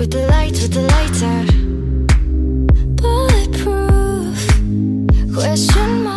With the lights, with the lights out, Bulletproof. Question mark.